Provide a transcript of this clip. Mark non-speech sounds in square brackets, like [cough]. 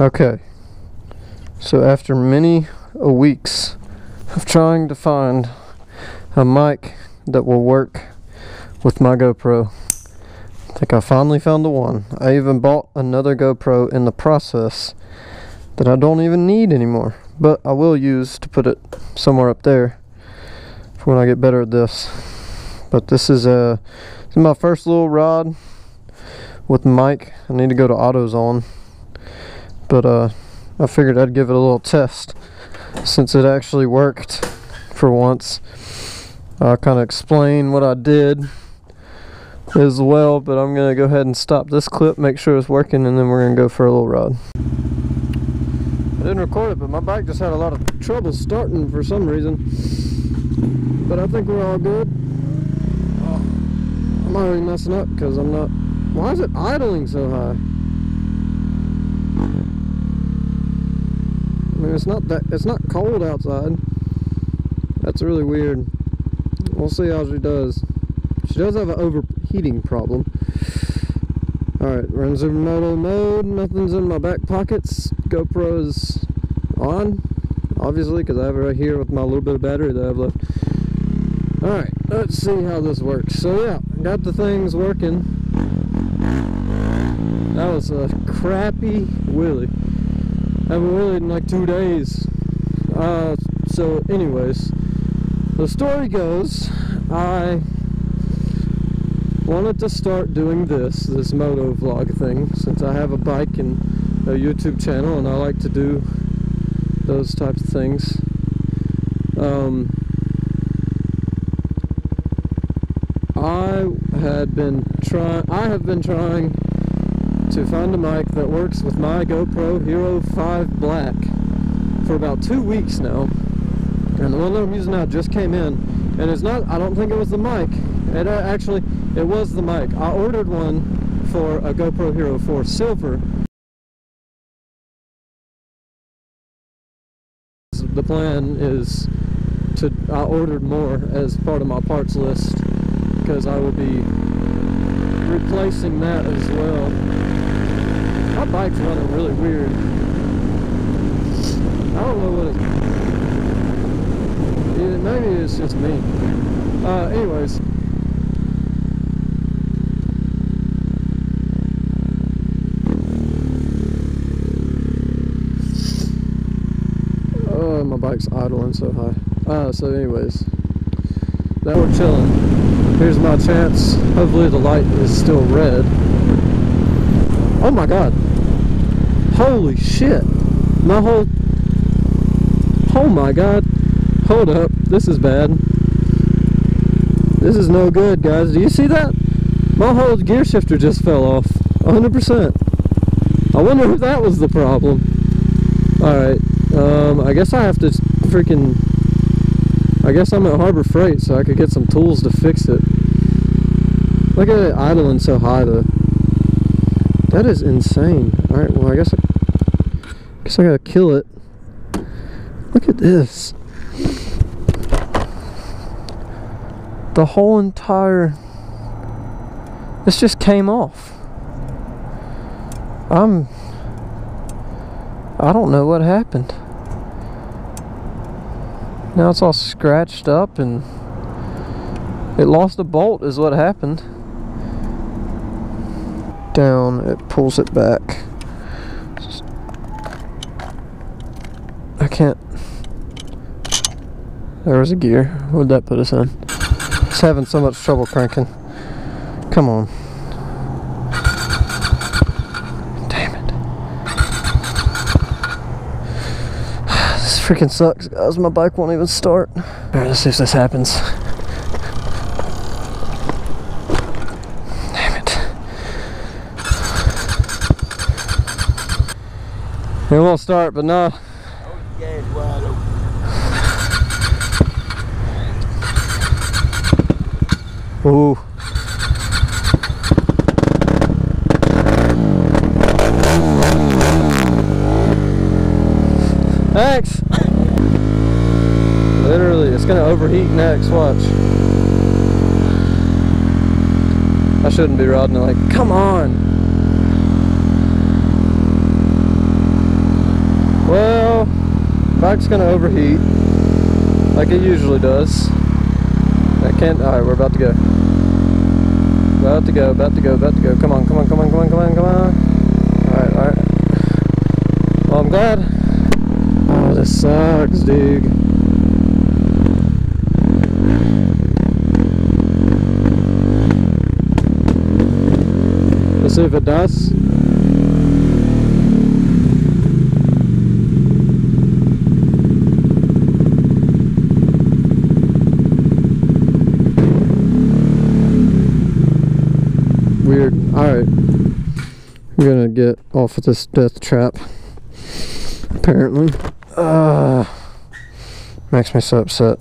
Okay. So after many a weeks of trying to find a mic that will work with my GoPro, I think I finally found the one. I even bought another GoPro in the process that I don't even need anymore, but I will use to put it somewhere up there for when I get better at this. But this is a this is my first little rod with mic. I need to go to AutoZone, but uh, I figured I'd give it a little test since it actually worked for once. I'll kind of explain what I did as well, but I'm gonna go ahead and stop this clip, make sure it's working, and then we're gonna go for a little ride. I didn't record it, but my bike just had a lot of trouble starting for some reason. But I think we're all good. Oh, I'm already messing up because I'm not. Why is it idling so high? I mean, it's not that. It's not cold outside. That's really weird. We'll see how she does. She does have an overheating problem. Alright, we're in supermoto mode. Nothing's in my back pockets. GoPro's on, obviously, because I have it right here with my little bit of battery that I have left. Alright, let's see how this works. So yeah, got the things working. That was a crappy wheelie. I haven't really in like two days. Uh, so anyways, the story goes, I wanted to start doing this, this moto vlog thing, since I have a bike and a YouTube channel and I like to do those types of things. Um, I had been trying, I have been trying to find a mic that works with my GoPro Hero 5 Black for about two weeks now. And the one that I'm using now just came in. And it's not, I don't think it was the mic. It uh, actually, it was the mic. I ordered one for a GoPro Hero 4 Silver. The plan is to, I ordered more as part of my parts list because I will be replacing that as well. My bike's running really weird. I don't know what it's... Yeah, maybe it's just me. Uh, anyways. Oh, my bike's idling so high. Uh, so anyways. Now we're chilling. Here's my chance. Hopefully the light is still red. Oh my god. Holy shit. My whole... Oh my god. Hold up. This is bad. This is no good, guys. Do you see that? My whole gear shifter just fell off. 100%. I wonder if that was the problem. Alright. Um, I guess I have to freaking... I guess I'm at Harbor Freight, so I could get some tools to fix it. Look at it idling so high, though. That is insane. Alright, well, I guess I, guess I gotta kill it. Look at this. The whole entire... This just came off. I'm... I don't know what happened. Now it's all scratched up and... It lost a bolt is what happened. Down, it pulls it back. I can't... There was a gear. What'd that put us in? It's having so much trouble cranking. Come on. Damn it. [sighs] This freaking sucks, guys. My bike won't even start. Alright, let's see if this happens. Damn it. It won't start, but no. Ooh. Thanks. Literally, it's gonna overheat next. Watch. I shouldn't be riding it like, come on. Bike's gonna overheat like it usually does. I can't. All right, we're about to go. About to go. About to go. About to go. Come on. Come on. Come on. Come on. Come on. Come on. All right. All right. Well, I'm glad. Oh, this sucks, dude. Let's see if it does. Weird. Alright. We're gonna get off of this death trap. Apparently. Uh, makes me so upset.